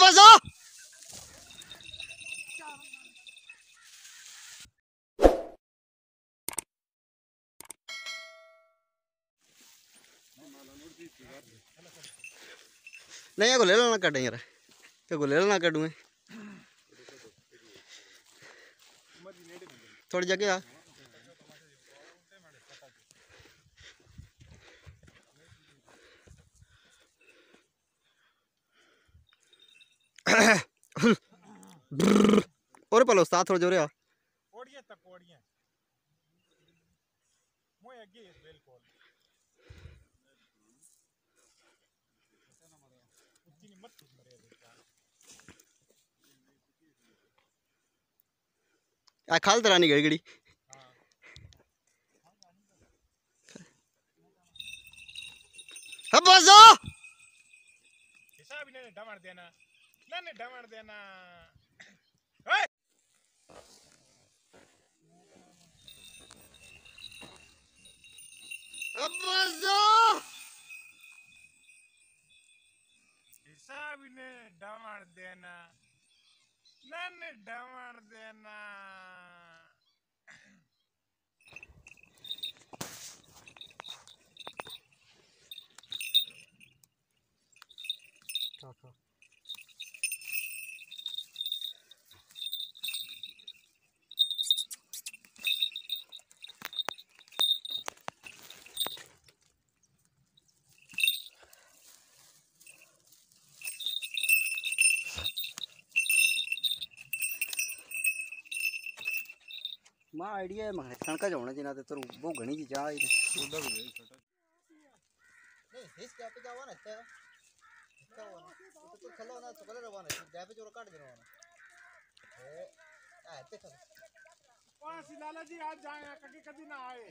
बस नहीं ये ले लेना कट यार ये ले लेना कटू थोड़ी जगह आ। और पलो साथ थोड़ा जोरे आ। कोड़ियाँ तक कोड़ियाँ। मोए अगे बिल्कुल। उतनी मत आ खाल तरह नहीं गड़ी। गड़ी अब बस हिसाब इन्हें डमर देना। ना ने डमर देना ओए अब बस हिसाब इन्हें देना ना ने देना आइडिया है मगर कणका जावना जिना ते तर वो घणी जी चाह है। नहीं हिस क्या पे जावा ना अच्छा अच्छा हुआ ना तो तो खलो ना तो कलर रवाना जाए पे ज़ोर काट देना ए आ ते। खलो वहाँ से लाला जी आज जाए कभी कभी ना आए।